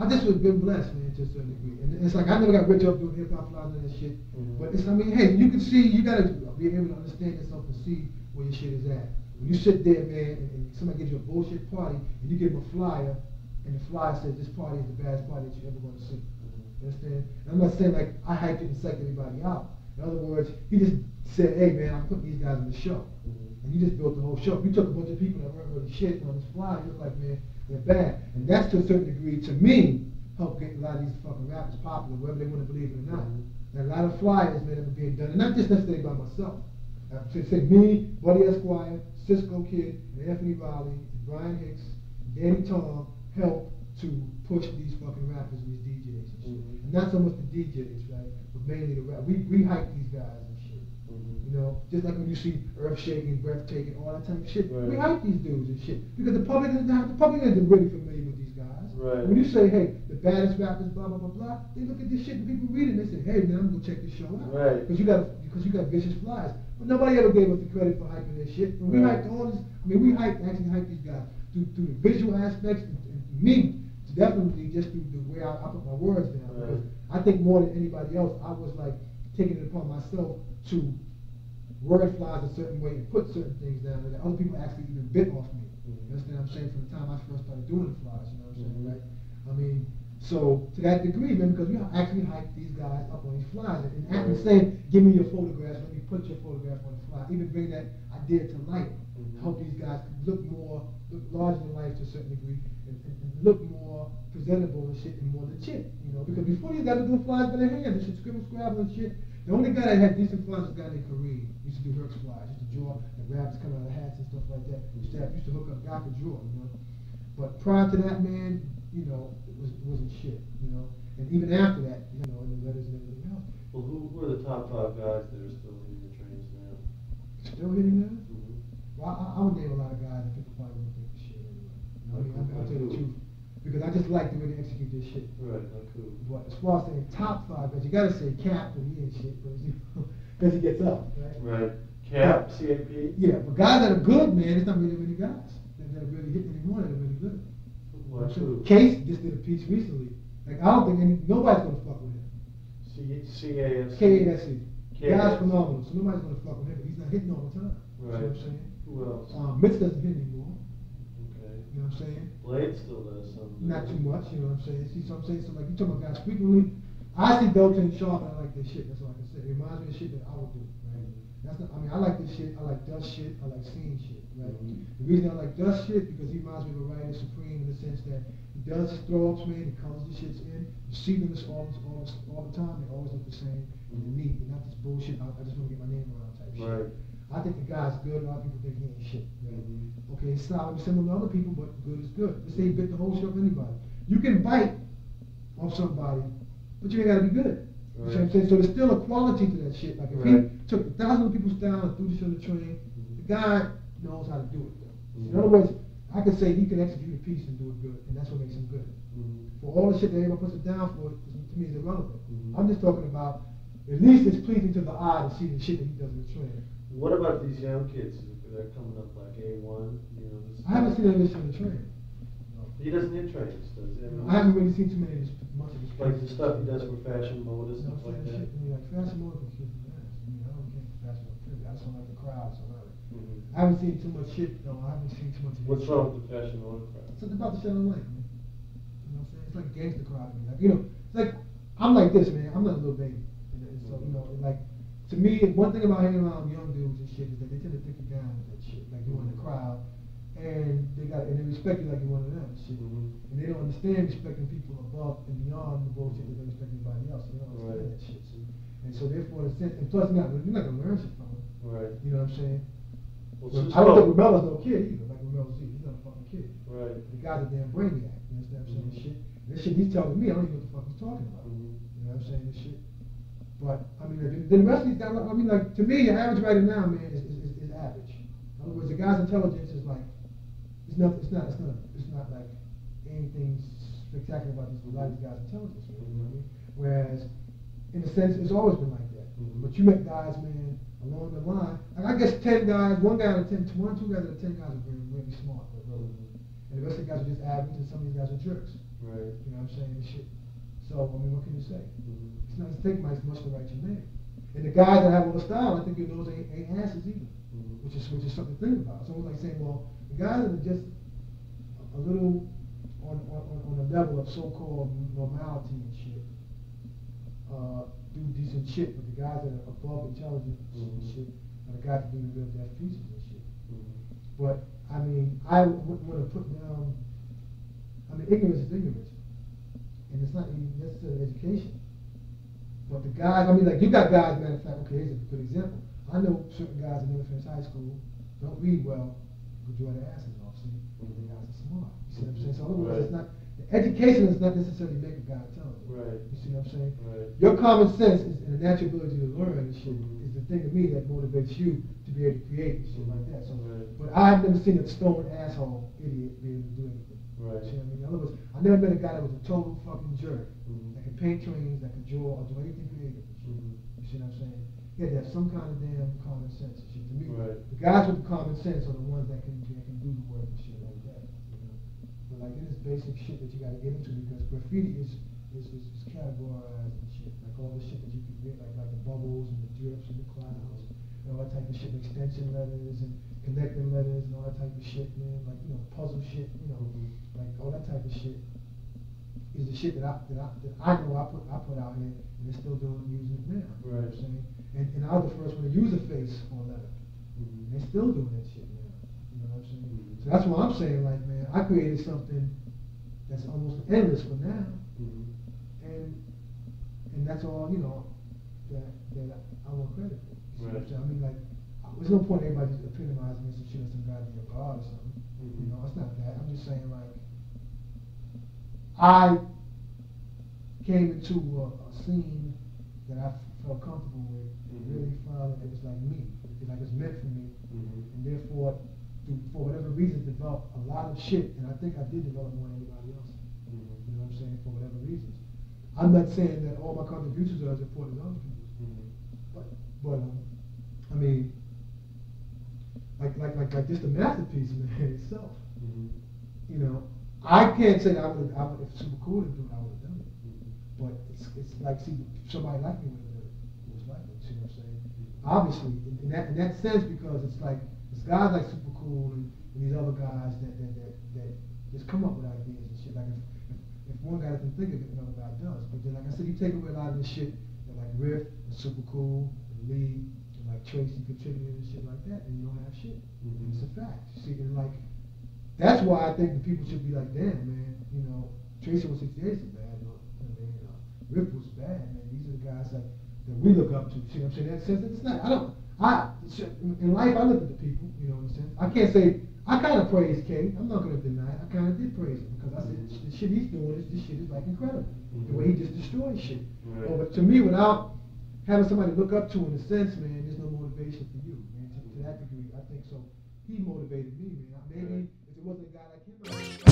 I just was been blessed, man, to a certain degree. And it's like I never got rich off doing hip hop flyers and shit. Mhm. But it's I mean, hey, you can see you gotta be able to understand yourself and see where your shit is at. When you sit there, man, and, and somebody gives you a bullshit party, and you give them a flyer, and the flyer says this party is the best party that you ever gonna see. You understand? And I'm not saying like I hyped it and psyched everybody out. In other words, he just said, hey man, I'm putting these guys in the show. Mhm. And you just built the whole show. You took a bunch of people that weren't really shit on this fly, you look like, man, they're bad. And that's to a certain degree, to me, helped get a lot of these fucking rappers popular, whether they want to believe it or not. Mhm. And a lot of flyers, man, are being done, and not just necessarily by myself. Uh, to say me, Buddy Esquire, Cisco Kid, and Anthony Riley, Brian Hicks, Danny Tom help to push these fucking rappers and these DJs and shit. Mhm. And not so much the DJs, right, but mainly the rap. We we hype these guys and shit. Mhm. You know, just like when you see earth shaking, breath taking, all that type of shit. We hype these dudes and shit because the public is not the public isn't really familiar with these guys. Right. When you say, hey, the baddest rappers, blah blah blah blah, they look at this shit and people read it and they say, hey man, I'm gonna check this show out. Right. Because you got because you got vicious flies. But nobody ever gave us the credit for hyping this shit. And we Right. hyped all this. I mean, we hyped actually hyped these guys through through the visual aspects and, and me definitely just through the way I, I put my words down. Right. Because I think more than anybody else, I was like taking it upon myself to word flies a certain way and put certain things down that other people actually even bit off me. Mhm. You understand what I'm saying? From the time I first started doing the flies, you know what I'm saying, Mhm. right? I mean, so to that degree, man, because we actually hype these guys up on these flies and, actually Right. saying, give me your photographs, let me put your photograph on the fly, even bring that idea to light. Mhm. Help these guys look more, look larger than life to a certain degree, and, and, and look presentable and shit and more legit, you know? Because before these guys were doing flies by their hands, and shit, scribble, scrabble and shit. The only guy that had decent flies was a guy named Kareem. He used to do Herc's flies, used to draw the rabbits coming out of hats and stuff like that. Used to, have, used to hook up guy could draw, you know. But prior to that, man, you know, it was wasn't shit, you know. And even after that, you know, and the letters and everything else, Well, who, who are the top five guys that are still hitting the trains now? still hitting that. Mhm. Well, I, I would name a lot of guys that people probably wouldn't think the shit anyway. You know, I mean, I'll tell you the truth. Because I just like the execute this shit. Right, like who? But as far as saying top five, but you gotta say Cap, but he ain't shit, but because he gets up, right? Right. Cap, CAP? Yeah, but guys that are good, man, it's not really many guys that, are really hitting anymore that are really good. Like who? Case just did a piece recently. Like I don't think any, nobody's gonna fuck with him. C, CASC? KASC. KASC. Guy's phenomenal, so nobody's gonna fuck with him. but He's not hitting all the time. You know Right. what I'm saying? Who else? Um, Mitch doesn't hit anymore. You know what I'm saying? Blade still does something. Not too much. You know what I'm saying? See, so I'm saying, so like you talking about guys frequently. I see Delta and Sharp, and I like this shit. That's all I can say. It reminds me of shit that I would do. Right? That's not. I mean, I like this shit. I like dust shit. I like scene shit. Right? Mhm. The reason I like dust shit because he reminds me of a writer supreme in the sense that he does throw ups, man. He colors the shits in. You see them this all, all, all the time. They always look the same. And they're neat. They're not this bullshit. I, I just want to get my name around type shit. Right. I think the guy's good. A lot of people think he ain't shit. Right? Okay, style is similar to other people, but good is good. Let's say bit the whole shit off anybody. You can bite off somebody, but you ain't gotta be good. You know what I'm saying? So there's still a quality to that shit. Like if Right. he took a thousand of people's style and threw the shit on the train, the guy knows how to do it. In Mhm. other words, I could say he can execute a piece and do it good, and that's what makes him good. Mhm. For all the shit that everybody puts it down for, to me is irrelevant. Mhm. I'm just talking about at least it's pleasing to the eye to see the shit that he does in the train. What about these young kids that are coming up like A1? You know, I haven't seen of this on the train. He doesn't hit trains, does he? mean, I haven't really seen too many much of this. Like the stuff he does for Fashion Moda and stuff like that. I like Fashion Moda my ass. I mean, I don't for Fashion Moda period. I just don't like the crowds around it. Mhm. I haven't seen too much shit, though. I haven't seen too much. of What's wrong with the Fashion Moda crowd? Something about the shit I don't like, man. You know what I'm saying? It's like a gangster crowd to me. Like, you know, it's like, I'm like this, man. I'm not a little baby. So, you know, like, to me, one thing about hanging around young dudes and shit is that they tend to think you down with that shit. Like, you're in the crowd, and they got, and they respect you like you're one of them and shit. Mhm. And they don't understand respecting people above and beyond the bullshit that they respect anybody else. They don't understand Right. that shit. And so therefore, in a sense, and plus, you're not, you're not gonna learn shit from them. Right. You know what I'm saying? Well, Cisco- I don't think Ramelo's no kid either, like Rammellzee. He's not a fucking kid. Right. The guy's a damn brainiac. You understand what I'm saying? Mhm. Shit. This shit he's telling me, I don't even know what the fuck he's talking about. Mhm. You know what I'm saying? This shit. But I mean, the rest of these guys, I mean, like to me, your average writer now, man, is, is, is, average. In other words, the guy's intelligence is like, it's not, it's not, it's not, it's not like anything spectacular about these a lot of these guys' intelligence. You know what I mean? Whereas, in a sense, it's always been like that. Mhm. But you make guys, man, along the line. Like I guess ten guys, one guy out of ten, one, two guys out of ten guys are really, really smart. Mhm. And the rest of the guys are just average, and some of these guys are jerks. Right. You know what I'm saying? Shit. So, I mean, what can you say? Mhm. It's not taking much, much to write your name. And the guys that have all the style, I think you know, ain't, ain't asses either. Mhm. Which is, which is something to think about. So It's almost like saying, well, the guys that are just a- a little on, on, on- the level of so-called normality and shit, uh, do decent shit, but the guys that are above intelligence and Mhm. shit are the guys that do the real death pieces and shit. Mhm. But, I mean, I wouldn't wanna put down, I mean, ignorance is ignorance. And it's not even necessarily education. But the guys, I mean, like, you got guys, matter of fact, okay, here's a good example. I know certain guys that never finished high school, don't read well, but draw their asses off, see? The Mhm. guys are smart, you see what I'm saying? So in other words, Right. it's not, the education does not necessarily make a guy intelligent. Right. You see what I'm saying? Right. Your common sense is, and the natural ability to learn and shit Mhm. is the thing to me that motivates you to be able to create and shit like that. So, Right. but I've never seen a stone asshole idiot be able to do anything. Right. You see what I mean? In other words, I never met a guy that was a total fucking jerk Mhm. that could paint trains, that could draw, or do anything creative. Mhm. You see what I'm saying? He had to have some kind of damn common sense and shit. To me, Right. the guys with the common sense are the ones that can that can do the work and shit like that. You know? But like it is basic shit that you got to get into because graffiti is is, is, is categorized and shit. Like all the shit that you can get, like like the bubbles and the drips and the clouds and all that type of shit, extension letters and connecting letters and all that type of shit, man. Like you know puzzle shit, you know, Mhm. like all that type of shit is the shit that I that I that I know I put I put out here and they're still doing using it now. You know what I'm Right. saying? And and I was the first one to use a face on letter. And Mhm. they're still doing that shit now. You know what I'm saying? Mm-hmm. So that's why I'm saying like man, I created something that's almost endless for now. mm-hmm. And and that's all, you know, that that I want credit for. You what Right. I mean like there's no point in just epitomizing me some shit some goddamn god or something. You Mhm. know, it's not that. I'm just saying like I came into a, a scene that I felt comfortable with and Mhm. really found that it was like me. It, like it's meant for me. Mhm. And therefore, for whatever reason, developed a lot of shit. And I think I did develop more than anybody else. Mhm. You know what I'm saying? For whatever reasons. I'm not saying that all my contributions are as important as other people's. Mhm. But, but um, I mean, like, like, like, like just the masterpiece, man, itself. Mhm. You know, I can't say I would, I would, if Super Kool didn't do it, I would have done it. But it's, it's like, see, somebody like me would have done it. It was like me, see what I'm saying? Obviously, in, in that, in that sense, because it's like, it's guys like Super Kool and, and these other guys that, that, that, that just come up with ideas and shit. Like if, if, if one guy doesn't think of it, another guy does. But then, like I said, you take away a lot of this shit that like Riff and Super Cool and Lee and like Tracy contributed and shit like that, and you don't have shit. Mhm. It's a fact. You See, and like, that's why I think the people should be like, damn, man, you know, Tracy 168 is bad, you know, I mean, uh, Rip was bad, man. These are the guys like that we look up to. See what I'm saying? In that sense, it's not. I don't. I in life, I look at the people. You know what I'm saying? I can't say I kind of praise K. I'm not gonna deny. it. I kind of did praise him because I said the shit he's doing is this shit is like incredible. The Mhm. way he just destroys shit. Right. But to me, without having somebody look up to in a sense, man, there's no motivation for you, man. To, to that degree, I think so. He motivated me, man. Maybe Right. It wasn't guy like him.